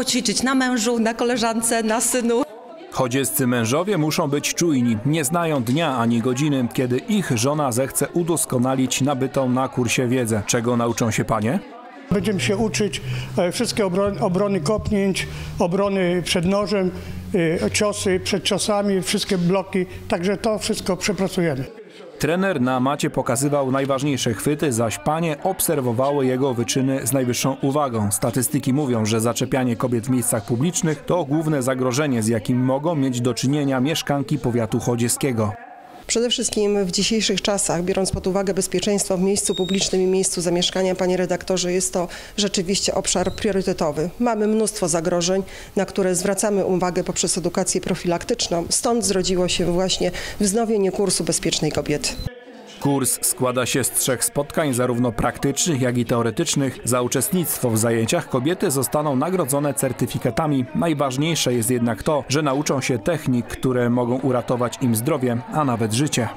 poćwiczyć na mężu, na koleżance, na synu. Chodzieccy mężowie muszą być czujni. Nie znają dnia ani godziny, kiedy ich żona zechce udoskonalić nabytą na kursie wiedzę. Czego nauczą się panie? Będziemy się uczyć e, wszystkie obrony, obrony kopnięć, obrony przed nożem, e, ciosy przed ciosami, wszystkie bloki, także to wszystko przepracujemy. Trener na macie pokazywał najważniejsze chwyty, zaś panie obserwowały jego wyczyny z najwyższą uwagą. Statystyki mówią, że zaczepianie kobiet w miejscach publicznych to główne zagrożenie, z jakim mogą mieć do czynienia mieszkanki powiatu chodzieckiego. Przede wszystkim w dzisiejszych czasach, biorąc pod uwagę bezpieczeństwo w miejscu publicznym i miejscu zamieszkania, panie redaktorze, jest to rzeczywiście obszar priorytetowy. Mamy mnóstwo zagrożeń, na które zwracamy uwagę poprzez edukację profilaktyczną. Stąd zrodziło się właśnie wznowienie kursu bezpiecznej kobiety. Kurs składa się z trzech spotkań, zarówno praktycznych, jak i teoretycznych. Za uczestnictwo w zajęciach kobiety zostaną nagrodzone certyfikatami. Najważniejsze jest jednak to, że nauczą się technik, które mogą uratować im zdrowie, a nawet życie.